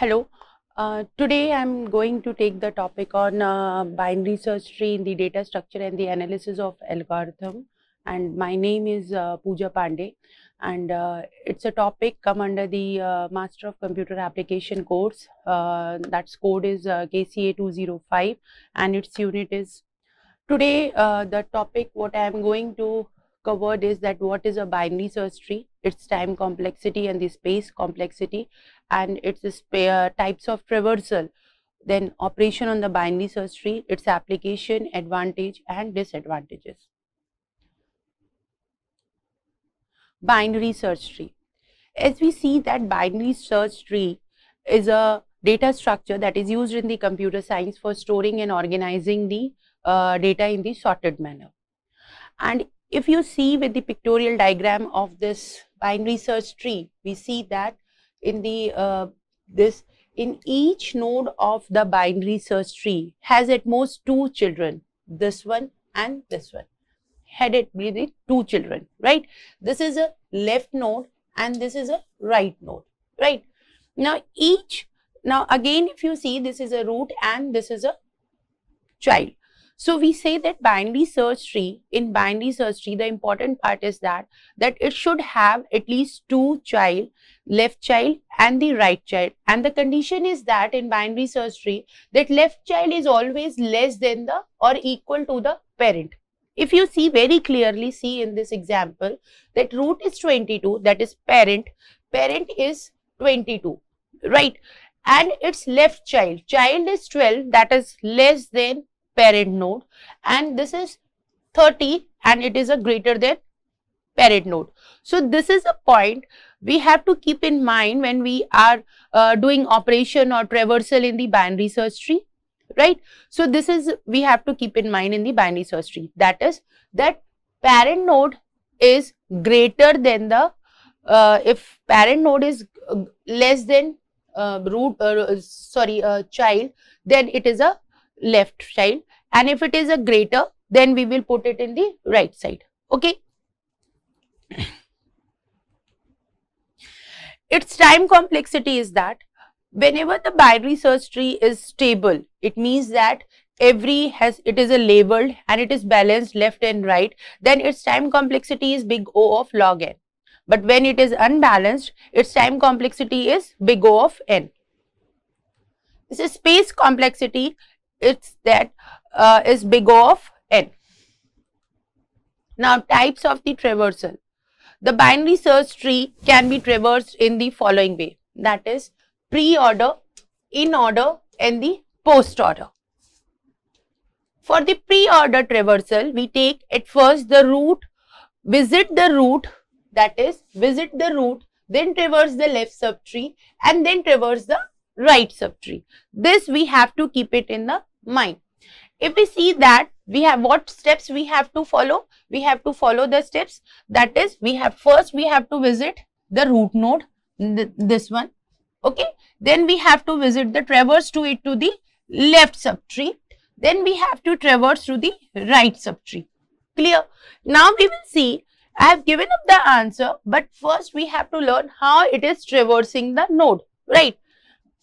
Hello. Uh, today I'm going to take the topic on uh, binary search tree in the data structure and the analysis of algorithm. And my name is uh, Pooja Pandey. And uh, it's a topic come under the uh, Master of Computer Application course. Uh, that's code is KCA 205 and its unit is today the topic what I am going to covered is that what is a binary search tree, its time complexity and the space complexity and its uh, types of traversal, then operation on the binary search tree, its application, advantage and disadvantages. Binary search tree. As we see that binary search tree is a data structure that is used in the computer science for storing and organizing the uh, data in the sorted manner. And if you see with the pictorial diagram of this binary search tree, we see that in the uh, this in each node of the binary search tree has at most two children, this one and this one, headed with the two children, right? This is a left node and this is a right node, right? Now each, now again if you see this is a root and this is a child. So we say that binary search tree, in binary search tree, the important part is that, that it should have at least two child, left child and the right child. And the condition is that in binary search tree, that left child is always less than the or equal to the parent. If you see very clearly, see in this example, that root is 22, that is parent, parent is 22, right? And its left child, child is 12, that is less than parent node and this is 30 and it is a greater than parent node. So, this is a point we have to keep in mind when we are uh, doing operation or traversal in the binary search tree, right. So, this is we have to keep in mind in the binary search tree that is that parent node is greater than the uh, if parent node is uh, less than uh, root uh, sorry uh, child then it is a left child and if it is a greater then we will put it in the right side. Okay? Its time complexity is that whenever the binary search tree is stable it means that every has it is a labeled and it is balanced left and right then its time complexity is big O of log n. But when it is unbalanced its time complexity is big O of n. This is space complexity. It's that uh, is big O of n. Now types of the traversal. The binary search tree can be traversed in the following way that is pre-order, in-order and the post-order. For the pre-order traversal, we take at first the root, visit the root that is visit the root, then traverse the left subtree and then traverse the right subtree. This we have to keep it in the mind. If we see that we have what steps we have to follow, we have to follow the steps. That is we have first we have to visit the root node th this one. Okay? Then we have to visit the traverse to it to the left subtree. Then we have to traverse to the right subtree. Clear? Now we will see i have given up the answer but first we have to learn how it is traversing the node. Right?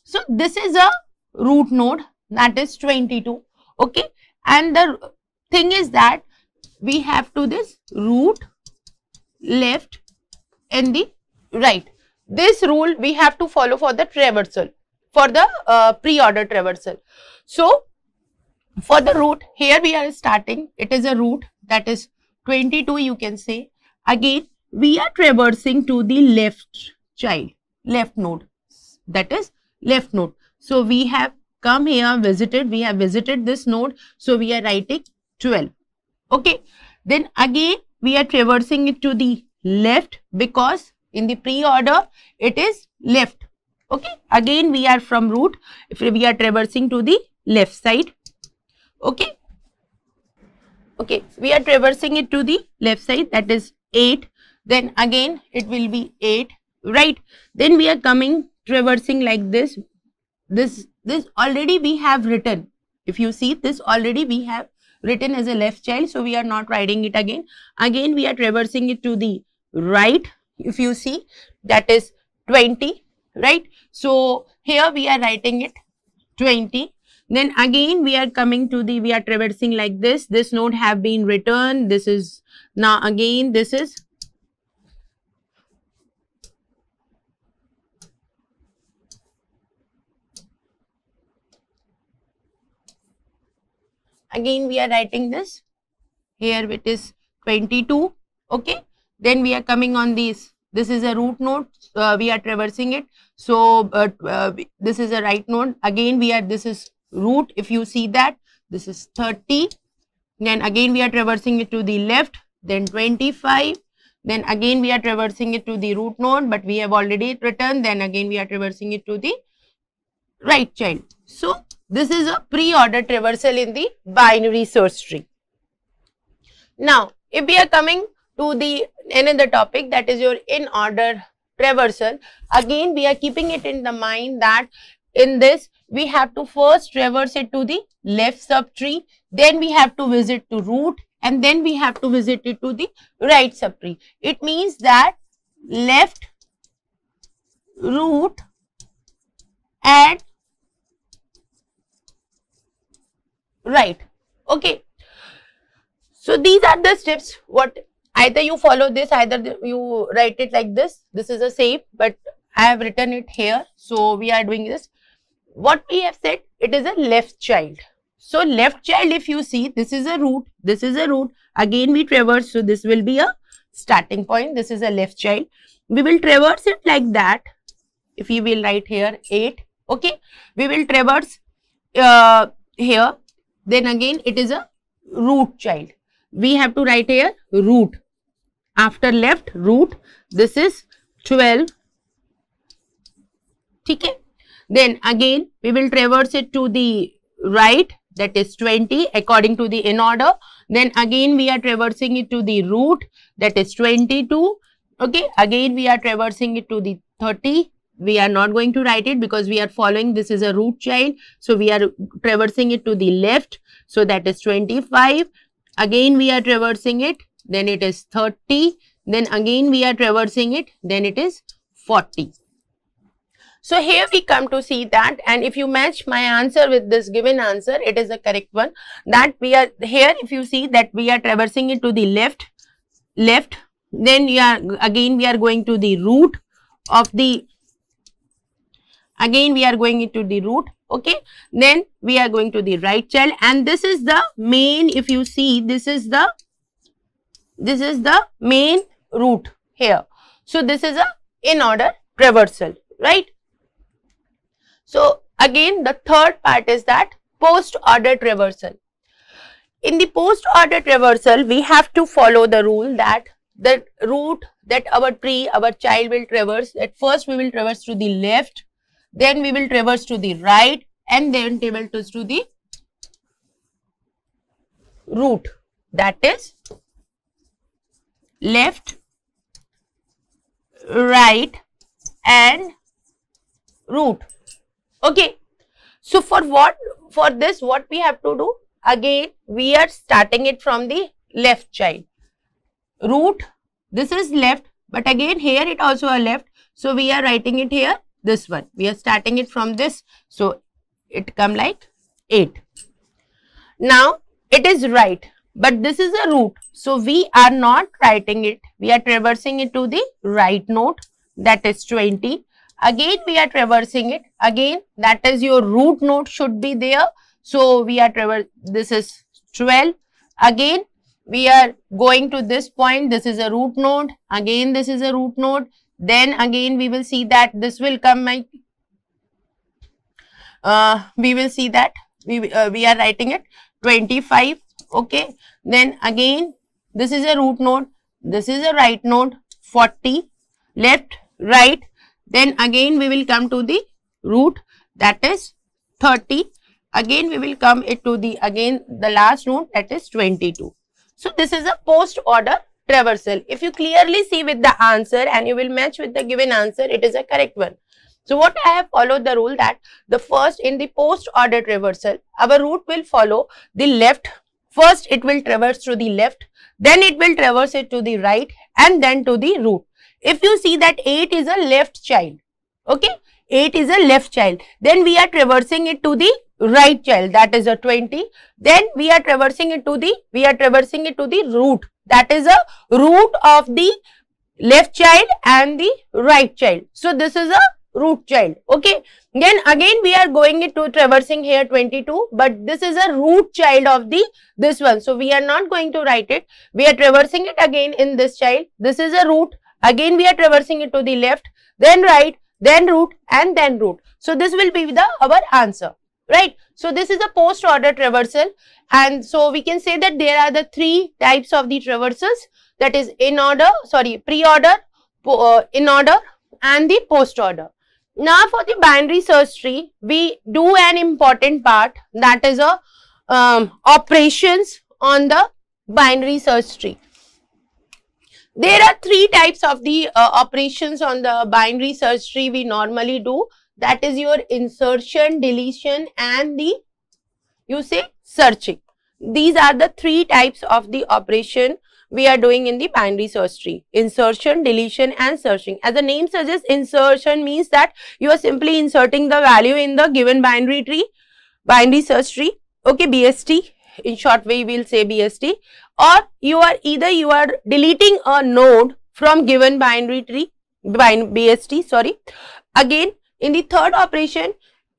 So this is a root node that is 22 okay? And the thing is that we have to this root left and the right. This rule we have to follow for the traversal for the uh, pre-order traversal. So for the root here we are starting. It is a root that is 22 you can say. Again we are traversing to the left child left node. That is left node. So we have come here visited we have visited this node so we are writing 12 okay? Then again we are traversing it to the left because in the pre-order it is left. Okay? Again we are from root. If we are traversing to the left side. Okay? Okay we are traversing it to the left side that is 8 then again it will be 8 right. Then we are coming traversing like this this this already we have written. If you see this already we have written as a left child. So, we are not writing it again. Again we are traversing it to the right. If you see that is 20 right? So here we are writing it 20. Then again we are coming to the, we are traversing like this. This node have been written. This is now again this is again we are writing this. Here it is 22 okay? Then we are coming on this this is a root node uh, we are traversing it. So uh, uh, this is a right node. Again we are this is root. If you see that this is 30 then again we are traversing it to the left then 25 then again we are traversing it to the root node but we have already returned then again we are traversing it to the right child. So this is a pre-order traversal in the binary search tree. Now if we are coming to the another topic that is your in order traversal again we are keeping it in the mind that in this we have to first traverse it to the left subtree then we have to visit to root and then we have to visit it to the right subtree. It means that left root and right. Okay. So these are the steps what either you follow this either you write it like this. This is a same but i have written it here. So we are doing this. What we have said it is a left child. So left child if you see this is a root. This is a root. Again we traverse. So this will be a starting point. This is a left child. We will traverse it like that. If we will write here 8 okay. We will traverse uh, here then again it is a root child. We have to write here root. After left root this is 12 okay? Then again we will traverse it to the right that is 20 according to the in order. Then again we are traversing it to the root that is 22 okay? Again we are traversing it to the 30 we are not going to write it because we are following this is a root child. So we are traversing it to the left. So that is 25 again we are traversing it. Then it is 30, then again we are traversing it, then it is 40. So here we come to see that. And if you match my answer with this given answer, it is the correct one. That we are here if you see that we are traversing it to the left, left, then we are again we are going to the root of the, again we are going into the root, okay. Then we are going to the right child and this is the main if you see this is the this is the main root here. So, this is a in order traversal, right. So, again the third part is that post order traversal. In the post order traversal, we have to follow the rule that the root that our tree, our child will traverse, at first we will traverse to the left, then we will traverse to the right and then table to the root that is left, right and root. Okay. So, for what for this what we have to do? Again we are starting it from the left child. Root this is left but again here it also a left. So, we are writing it here this one. We are starting it from this. So, it come like 8. Now, it is right but this is a root. So, we are not writing it, we are traversing it to the right node that is 20. Again, we are traversing it, again that is your root node should be there. So, we are traversing, this is 12. Again, we are going to this point, this is a root node, again this is a root node. Then again, we will see that this will come like, uh, we will see that we, uh, we are writing it 25 okay? Then again this is a root node this is a right node 40 left right. Then again we will come to the root that is 30 again we will come it to the again the last node that is 22 so this is a post order traversal if you clearly see with the answer and you will match with the given answer it is a correct one so what I have followed the rule that the first in the post order traversal, our root will follow the left First, it will traverse to the left, then it will traverse it to the right and then to the root. If you see that 8 is a left child, Okay, 8 is a left child. Then we are traversing it to the right child that is a 20. Then we are traversing it to the, we are traversing it to the root that is a root of the left child and the right child. So, this is a root child. Okay. Then again we are going into traversing here 22 but this is a root child of the this one. So, we are not going to write it. We are traversing it again in this child. This is a root. Again we are traversing it to the left, then right, then root and then root. So, this will be the our answer. Right. So, this is a post order traversal and so we can say that there are the three types of the traversals that is in order, sorry, pre-order, uh, in order and the post order. Now for the binary search tree, we do an important part that is a um, operations on the binary search tree. There are three types of the uh, operations on the binary search tree we normally do. That is your insertion, deletion and the, you say searching. These are the three types of the operation we are doing in the binary search tree. Insertion, deletion and searching. As the name suggests, insertion means that you are simply inserting the value in the given binary tree, binary search tree, okay, BST. In short way, we will say BST. Or you are either you are deleting a node from given binary tree, BST, sorry. Again, in the third operation,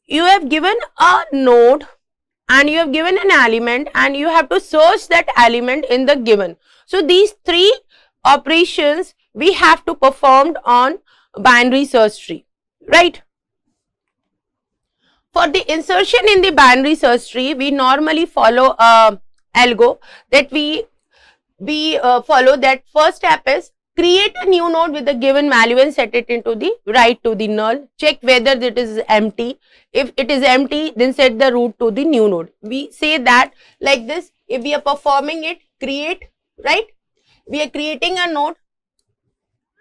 you have given a node and you have given an element and you have to search that element in the given. So, these three operations we have to perform on binary search tree, right? For the insertion in the binary search tree, we normally follow a algo that we we uh, follow that first step is create a new node with a given value and set it into the right to the null. Check whether it is empty. If it is empty, then set the root to the new node. We say that like this, if we are performing it, create right? We are creating a node.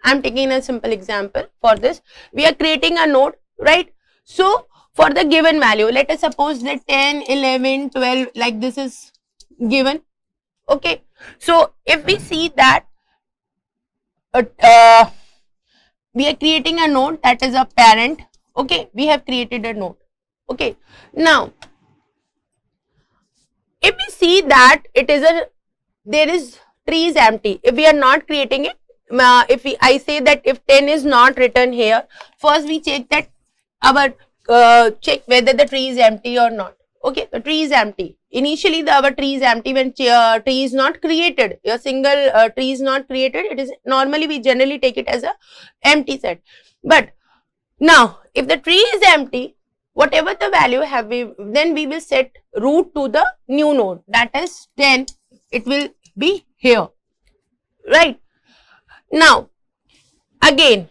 I am taking a simple example for this. We are creating a node, right? So, for the given value, let us suppose that 10, 11, 12, like this is given. Okay. So, if we see that uh, we are creating a node that is a parent. Okay. We have created a node. Okay. Now, if we see that it is a, there is tree is empty. If we are not creating it, uh, if we, I say that if 10 is not written here, first we check that our, uh, check whether the tree is empty or not. Okay, the tree is empty. Initially, the our tree is empty when uh, tree is not created. A single uh, tree is not created. It is normally we generally take it as a empty set. But now, if the tree is empty, whatever the value have we, then we will set root to the new node. That is 10. It will be here right now again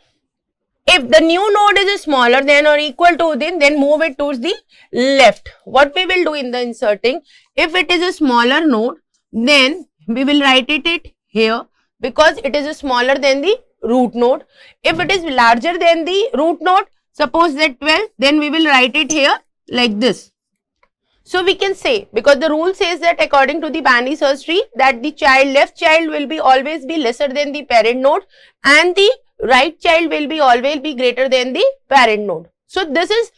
if the new node is smaller than or equal to then then move it towards the left. What we will do in the inserting if it is a smaller node then we will write it, it here because it is smaller than the root node. If it is larger than the root node suppose that 12 then we will write it here like this. So we can say because the rule says that according to the binary search tree that the child left child will be always be lesser than the parent node and the right child will be always be greater than the parent node. So this is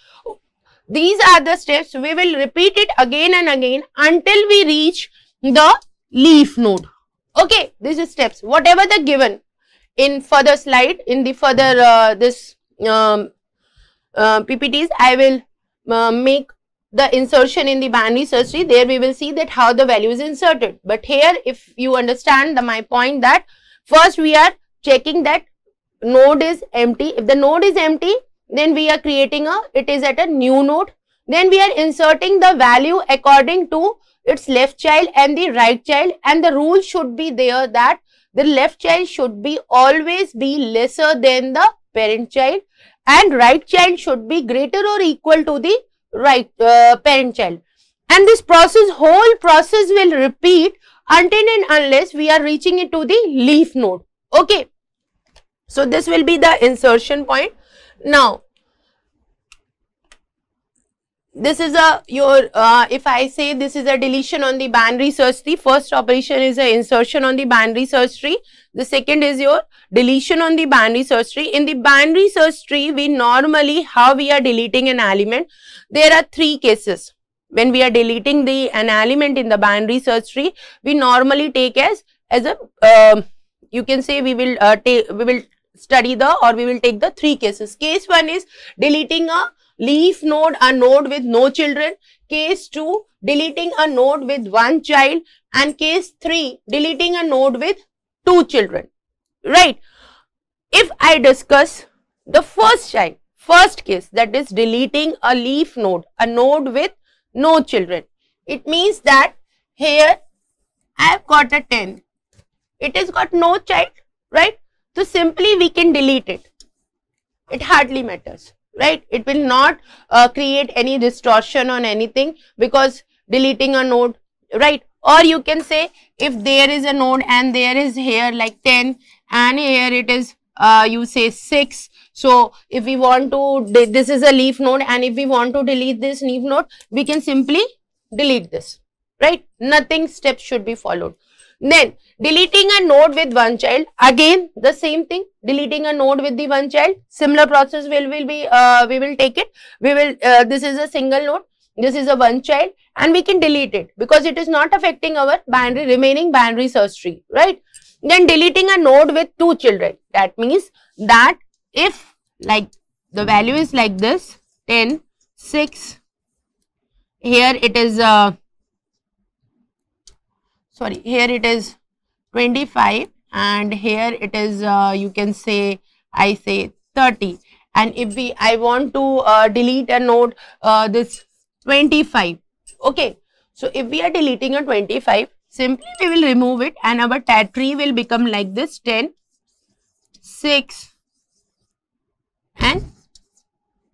these are the steps we will repeat it again and again until we reach the leaf node. Okay, these are steps whatever the given in further slide in the further uh, this um, uh, PPTs I will uh, make the insertion in the binary search tree, there we will see that how the value is inserted. But here, if you understand the, my point that first we are checking that node is empty. If the node is empty, then we are creating a, it is at a new node. Then we are inserting the value according to its left child and the right child. And the rule should be there that the left child should be always be lesser than the parent child. And right child should be greater or equal to the right uh, parent child. And this process whole process will repeat until and unless we are reaching it to the leaf node. Okay so this will be the insertion point. Now this is a your uh, if I say this is a deletion on the binary search tree first operation is a insertion on the binary search tree. The second is your deletion on the binary search tree. In the binary search tree we normally how we are deleting an element there are three cases. When we are deleting the an element in the binary search tree we normally take as as a uh, you can say we will uh, take we will study the or we will take the three cases. Case one is deleting a leaf node a node with no children. Case 2 deleting a node with one child. And case 3 deleting a node with two children. Right? If i discuss the first child first case that is deleting a leaf node a node with no children. It means that here i have got a 10 it has got no child right so simply we can delete it. It hardly matters right? It will not uh, create any distortion on anything because deleting a node right? Or you can say if there is a node and there is here like 10 and here it is uh, you say 6 so if we want to this is a leaf node and if we want to delete this leaf node we can simply delete this right? Nothing steps should be followed then deleting a node with one child. Again the same thing. Deleting a node with the one child. Similar process will will be uh, we will take it. We will uh, this is a single node. This is a one child. And we can delete it because it is not affecting our binary remaining binary search tree right? Then deleting a node with two children. That means that if like the value is like this 10 6 here it is uh, sorry here it is 25 and here it is uh, you can say I say 30 and if we I want to uh, delete a node uh, this 25 okay? So if we are deleting a 25 simply we will remove it and our tree will become like this 10 6 and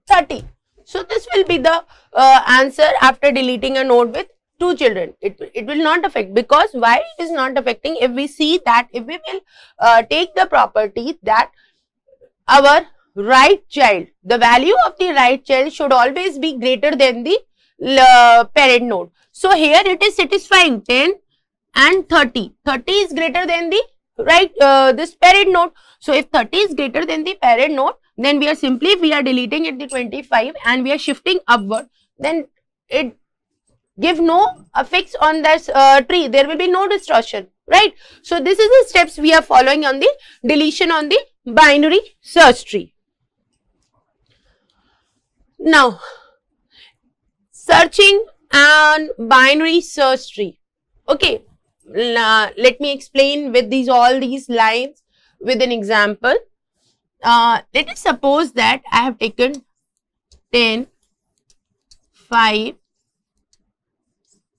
30 so this will be the uh, answer after deleting a node with two children. It, it will not affect because why it is not affecting? If we see that if we will uh, take the property that our right child the value of the right child should always be greater than the uh, parent node. So here it is satisfying 10 and 30 30 is greater than the right uh, this parent node. So if 30 is greater than the parent node then we are simply we are deleting it the 25 and we are shifting upward. Then it give no affix on this uh, tree. There will be no distortion right? So this is the steps we are following on the deletion on the binary search tree. Now searching and binary search tree. Okay let me explain with these all these lines with an example. Uh, let us suppose that i have taken 10 5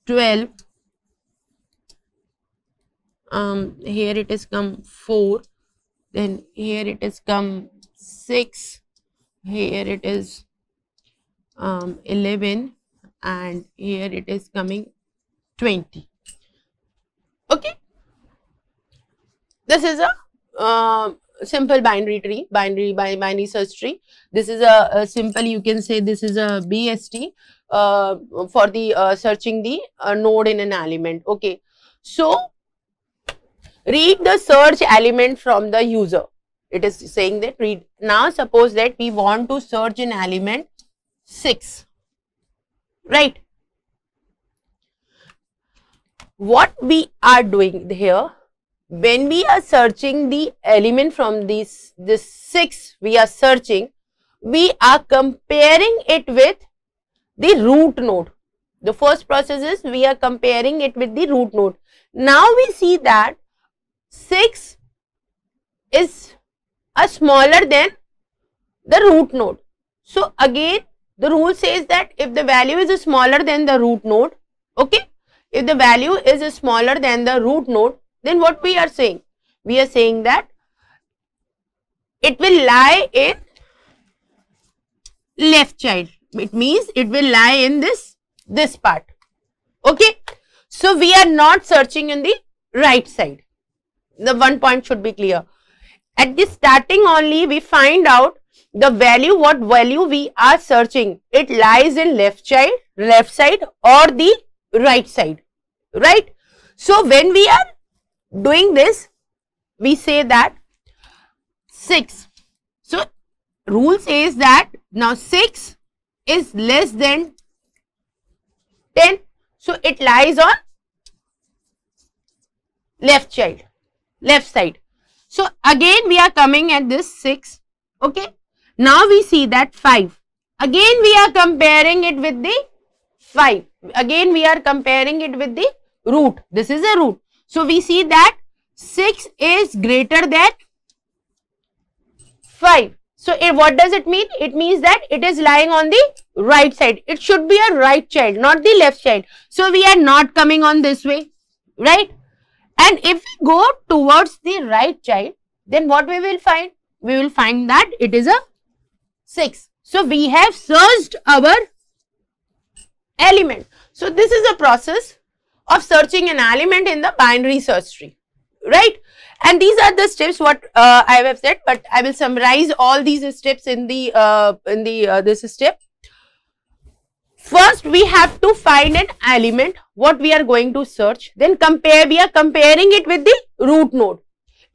12 um here it is come 4 then here it is come 6 here it is um 11 and here it is coming 20 okay? This is a uh, simple binary tree binary by binary search tree. This is a, a simple you can say this is a bst uh, for the uh, searching the uh, node in an element. Okay. So read the search element from the user. It is saying that read now suppose that we want to search an element 6 right? What we are doing here when we are searching the element from this this 6 we are searching we are comparing it with the root node. The first process is we are comparing it with the root node. Now we see that 6 is a smaller than the root node. So again the rule says that if the value is smaller than the root node, okay, if the value is smaller than the root node, then what we are saying? We are saying that it will lie in left child. It means it will lie in this this part. Okay? So we are not searching in the right side. The one point should be clear. At the starting only we find out the value, what value we are searching, it lies in left child, left side or the right side, right? So, when we are doing this, we say that 6. So, rule says that now 6 is less than 10. So, it lies on left child, left side. So, again we are coming at this 6, okay. Now, we see that 5. Again we are comparing it with the 5. Again we are comparing it with the root. This is a root. So, we see that 6 is greater than 5. So, it, what does it mean? It means that it is lying on the right side. It should be a right child, not the left child. So, we are not coming on this way, right? And if we go towards the right child, then what we will find? We will find that it is a 6. So, we have searched our element. So, this is a process of searching an element in the binary search tree, right? And these are the steps what uh, I have said, but I will summarize all these steps in the uh, in the uh, this step. First, we have to find an element what we are going to search. Then compare. We are comparing it with the root node.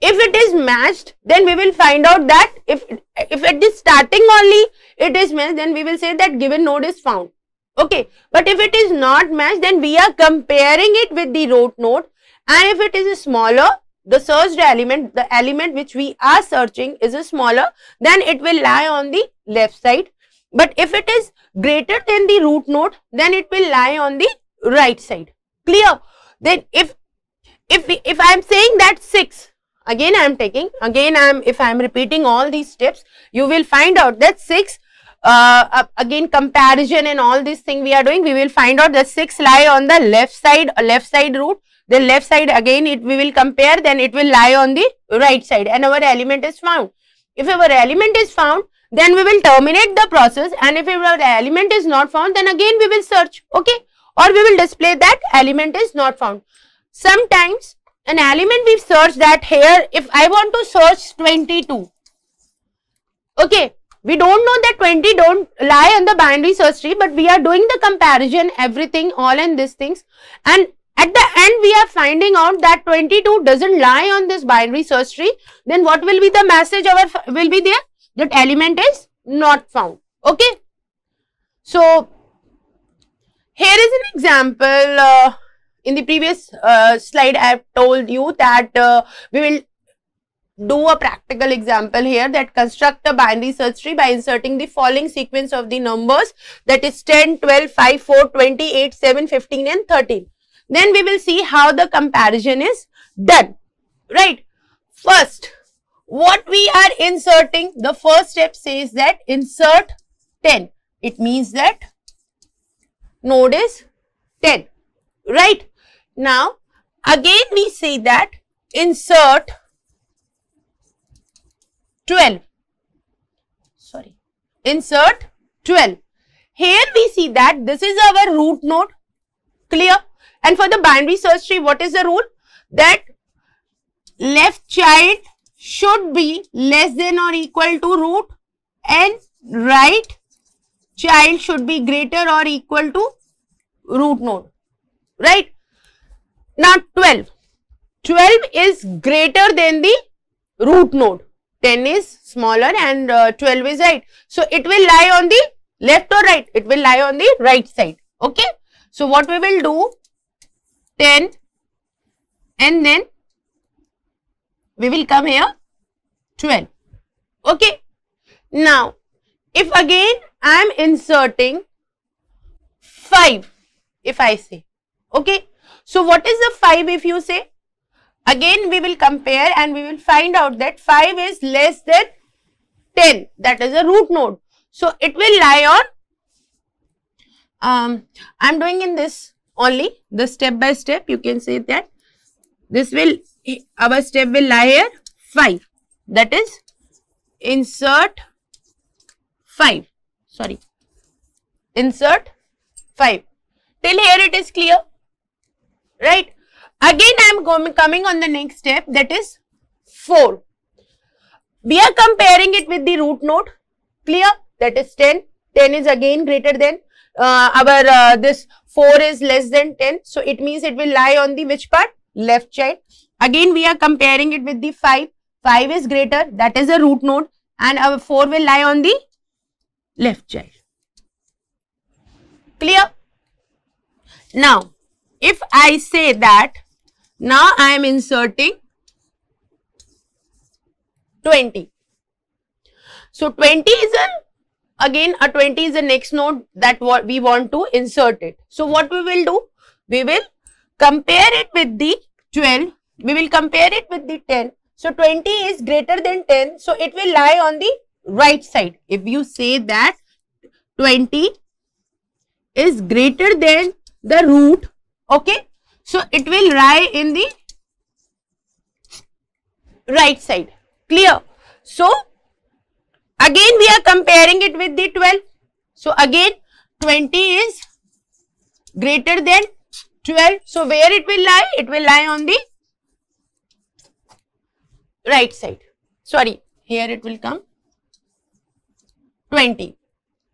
If it is matched, then we will find out that if if it is starting only it is matched, then we will say that given node is found. Okay, but if it is not matched, then we are comparing it with the root node, and if it is smaller, the searched element, the element which we are searching is a smaller, then it will lie on the left side. But if it is greater than the root node, then it will lie on the right side. Clear? Then if if we, if I am saying that 6, again I am taking, again I am, if I am repeating all these steps, you will find out that 6, uh, again comparison and all this thing we are doing, we will find out the 6 lie on the left side, left side root, the left side again it we will compare, then it will lie on the right side and our element is found. If our element is found, then we will terminate the process and if our element is not found, then again we will search, okay or we will display that element is not found. Sometimes an element we search that here if I want to search 22. Okay, we don't know that 20 don't lie on the binary search tree but we are doing the comparison everything all and these things. And at the end we are finding out that 22 doesn't lie on this binary search tree. Then what will be the message our will be there? That element is not found. Okay? So here is an example. Uh, in the previous uh, slide, I have told you that uh, we will do a practical example here that construct a binary search tree by inserting the following sequence of the numbers that is 10, 12, 5, 4, 20, 8, 7, 15 and 13. Then we will see how the comparison is done. Right. First, what we are inserting, the first step says that insert 10. It means that node is 10, right? Now, again we say that insert 12, sorry, insert 12. Here we see that this is our root node, clear? And for the binary search tree, what is the rule? That left child should be less than or equal to root and right child should be greater or equal to root node, right? Now 12. 12 is greater than the root node. 10 is smaller and uh, 12 is right. So, it will lie on the left or right? It will lie on the right side. Okay. So, what we will do? 10 and then we will come here 12. Okay. Now, if again I am inserting 5, if I say, okay. So, what is the 5 if you say? Again, we will compare and we will find out that 5 is less than 10, that is a root node. So, it will lie on, um, I am doing in this only, the step by step, you can say that this will, our step will lie here 5, that is insert 5 sorry. Insert 5 till here it is clear right again i am coming on the next step that is 4 we are comparing it with the root node Clear? That is 10. 10 is again greater than uh, our uh, this 4 is less than 10. So it means it will lie on the which part? Left child. Again we are comparing it with the 5. 5 is greater that is a root node and our 4 will lie on the left child. Clear? Now if I say that now I am inserting 20. So 20 is a again a 20 is the next node that what we want to insert it. So what we will do? We will compare it with the 12. We will compare it with the 10. So 20 is greater than 10. So it will lie on the right side. If you say that 20 is greater than the root, okay. So it will lie in the right side. Clear? So again we are comparing it with the 12. So again 20 is greater than 12. So where it will lie? It will lie on the right side. Sorry, here it will come 20.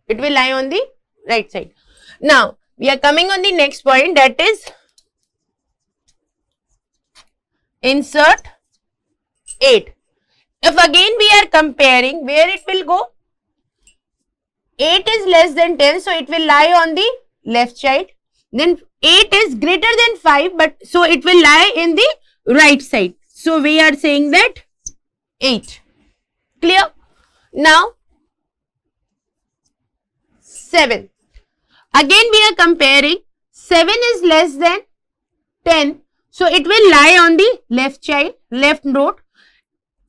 It will lie on the right side. Now, we are coming on the next point that is insert 8. If again we are comparing where it will go? 8 is less than 10 so it will lie on the left side. Then 8 is greater than 5 but so it will lie in the right side. So we are saying that 8. Clear? Now 7. Again we are comparing 7 is less than 10 so it will lie on the left child, left node.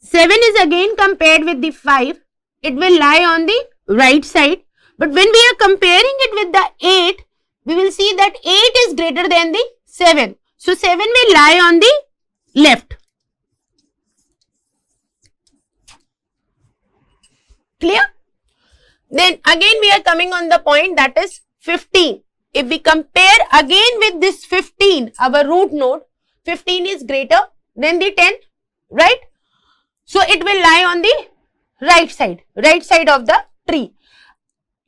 7 is again compared with the 5. It will lie on the right side. But when we are comparing it with the 8, we will see that 8 is greater than the 7. So 7 will lie on the left. Clear? Then again we are coming on the point that is 15. If we compare again with this 15, our root node, 15 is greater than the 10, right? So it will lie on the right side, right side of the tree.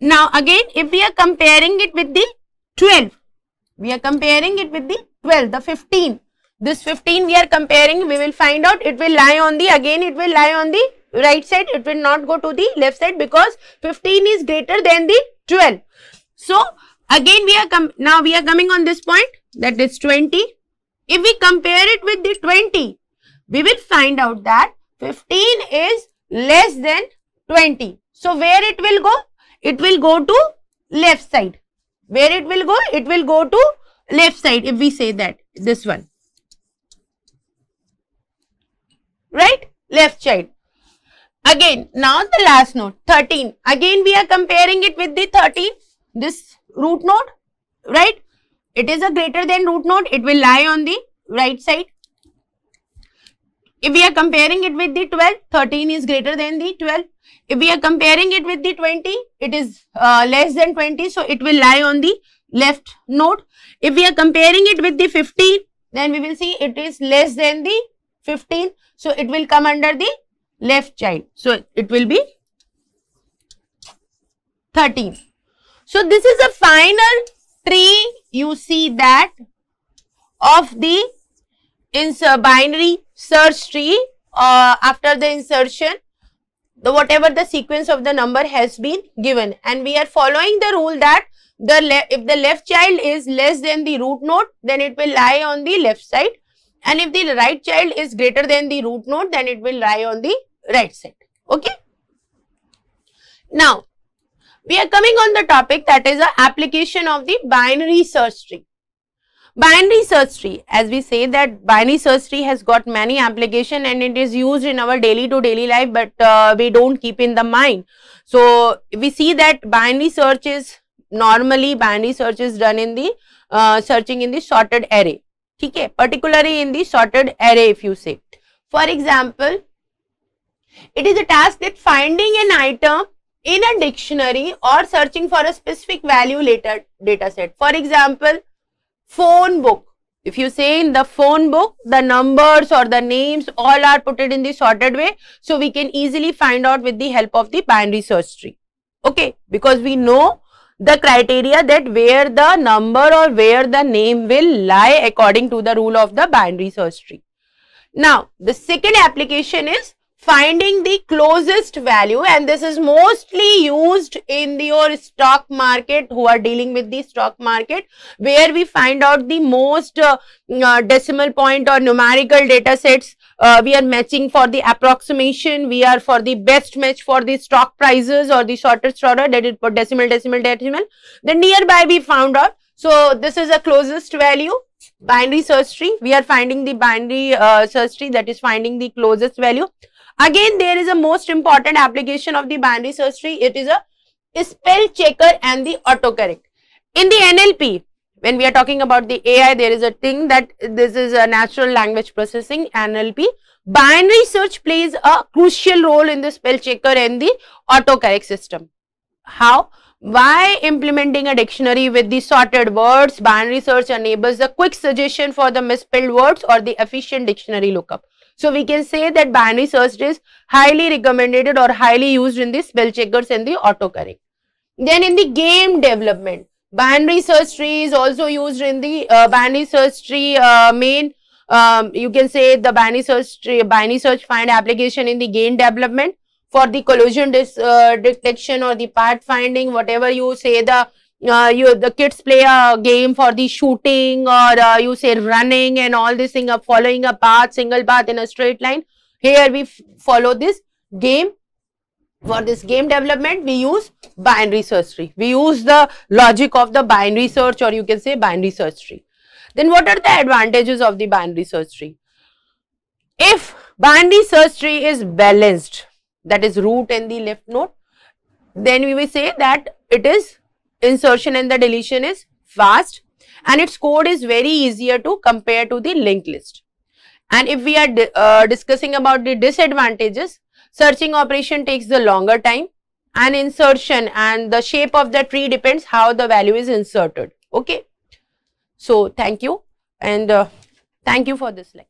Now again, if we are comparing it with the 12, we are comparing it with the 12, the 15. This 15 we are comparing, we will find out it will lie on the, again it will lie on the right side, it will not go to the left side because 15 is greater than the 12. So again we are, com now we are coming on this point that is 20 if we compare it with the 20, we will find out that 15 is less than 20. So, where it will go? It will go to left side. Where it will go? It will go to left side if we say that, this one. Right? Left side. Again, now the last node, 13. Again, we are comparing it with the 13, this root node, right? It is a greater than root node, it will lie on the right side. If we are comparing it with the 12, 13 is greater than the 12. If we are comparing it with the 20, it is uh, less than 20, so it will lie on the left node. If we are comparing it with the 15, then we will see it is less than the 15, so it will come under the left child. So it will be 13. So this is a final tree you see that of the insert binary search tree uh, after the insertion the whatever the sequence of the number has been given. And we are following the rule that the if the left child is less than the root node then it will lie on the left side. And if the right child is greater than the root node then it will lie on the right side. Okay? Now we are coming on the topic that is the application of the binary search tree. Binary search tree, as we say that binary search tree has got many application and it is used in our daily to daily life, but uh, we don't keep in the mind. So, we see that binary search is normally binary search is done in the uh, searching in the sorted array. Okay, particularly in the sorted array if you say. For example, it is a task that finding an item in a dictionary or searching for a specific value later data set. For example, phone book. If you say in the phone book, the numbers or the names all are put it in the sorted way. So, we can easily find out with the help of the binary search tree. Okay, because we know the criteria that where the number or where the name will lie according to the rule of the binary search tree. Now, the second application is finding the closest value and this is mostly used in your stock market who are dealing with the stock market where we find out the most uh, uh, decimal point or numerical data sets. Uh, we are matching for the approximation. We are for the best match for the stock prices or the shortest order that is for decimal decimal decimal. Then nearby we found out. So this is a closest value binary search tree. We are finding the binary uh, search tree that is finding the closest value Again, there is a most important application of the binary search tree. It is a spell checker and the autocorrect. In the NLP, when we are talking about the AI, there is a thing that this is a natural language processing NLP. Binary search plays a crucial role in the spell checker and the autocorrect system. How? By implementing a dictionary with the sorted words, binary search enables a quick suggestion for the misspelled words or the efficient dictionary lookup. So we can say that binary search is highly recommended or highly used in the spell checkers and the autocorrect. Then in the game development, binary search tree is also used in the uh, binary search tree uh, main um, you can say the binary search tree, binary search find application in the game development for the collision dis, uh, detection or the path finding whatever you say the uh, you the kids play a game for the shooting or uh, you say running and all this thing of following a path single path in a straight line. Here we follow this game. For this game development we use binary search tree. We use the logic of the binary search or you can say binary search tree. Then what are the advantages of the binary search tree? If binary search tree is balanced that is root and the left node then we will say that it is insertion and the deletion is fast and its code is very easier to compare to the linked list. And if we are uh, discussing about the disadvantages, searching operation takes the longer time and insertion and the shape of the tree depends how the value is inserted. Okay. So, thank you and uh, thank you for this lecture.